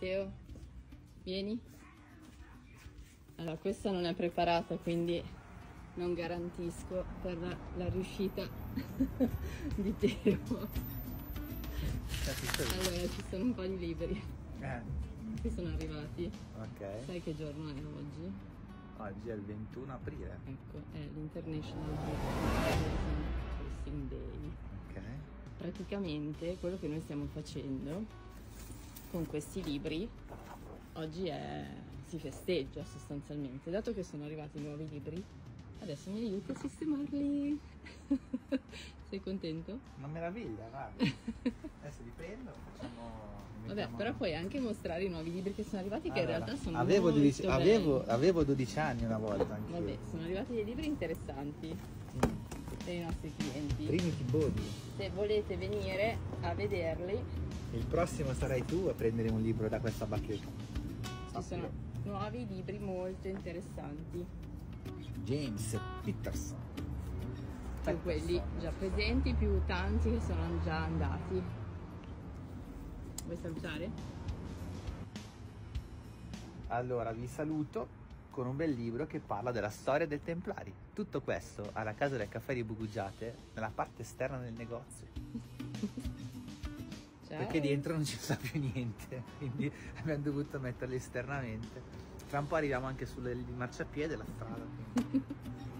Matteo, vieni. Allora, questa non è preparata, quindi non garantisco per la, la riuscita di Teo. Allora, ci sono un po' di libri Eh, che sono arrivati. ok. Sai che giorno è oggi? Oggi è il 21 aprile. Ecco, è l'International Day. Ok. Praticamente quello che noi stiamo facendo con questi libri oggi è, si festeggia sostanzialmente. Dato che sono arrivati nuovi libri, adesso mi aiuti a sistemarli. Sei contento? Una meraviglia, guarda. Adesso li prendo, facciamo... Vabbè, però puoi anche mostrare i nuovi libri che sono arrivati, che Allora, in realtà sono avevo, molto 12, belli. avevo, avevo 12 anni una volta anche. Vabbè, sono arrivati dei libri interessanti per i nostri clienti. Trinity Body. Se volete venire a vederli, Il prossimo sarai tu a prendere un libro da questa bacchetta. ci sono nuovi libri molto interessanti, James Peterson. più quelli già presenti, più tanti che sono già andati. Vuoi salutare? Allora vi saluto con un bel libro che parla della storia dei Templari. Tutto questo alla casa del caffè di Bugugiate, nella parte esterna del negozio. Perché dentro non ci sta più niente, quindi abbiamo dovuto metterli esternamente. Tra un po' arriviamo anche il marciapiede della strada.